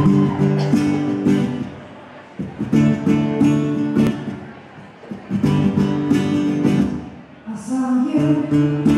I saw you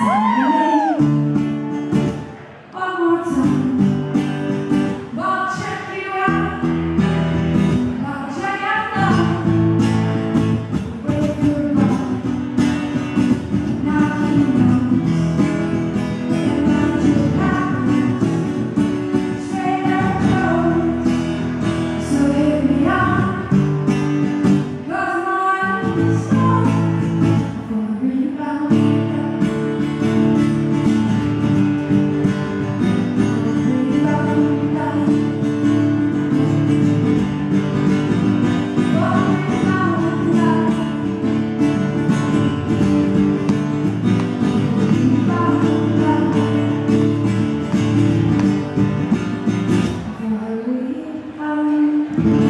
One more time. Mm-hmm.